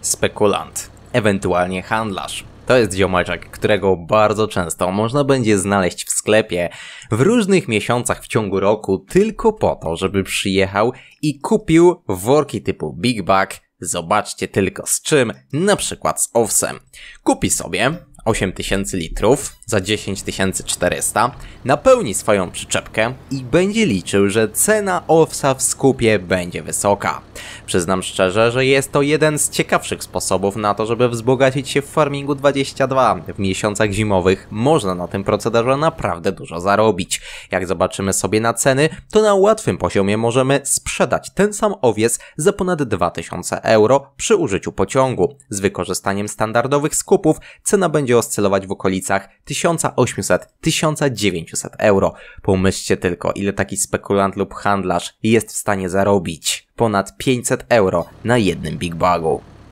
spekulant, ewentualnie handlarz. To jest ziomeczek, którego bardzo często można będzie znaleźć w sklepie w różnych miesiącach w ciągu roku tylko po to, żeby przyjechał i kupił worki typu Big Bag, zobaczcie tylko z czym, na przykład z owsem. Kupi sobie 8000 litrów za 10400, napełni swoją przyczepkę i będzie liczył, że cena owsa w skupie będzie wysoka. Przyznam szczerze, że jest to jeden z ciekawszych sposobów na to, żeby wzbogacić się w Farmingu 22. W miesiącach zimowych można na tym procederze naprawdę dużo zarobić. Jak zobaczymy sobie na ceny, to na łatwym poziomie możemy sprzedać ten sam owiec za ponad 2000 euro przy użyciu pociągu. Z wykorzystaniem standardowych skupów cena będzie oscylować w okolicach 1800-1900 euro. Pomyślcie tylko, ile taki spekulant lub handlarz jest w stanie zarobić. Ponad 500 euro na jednym Big Bagu.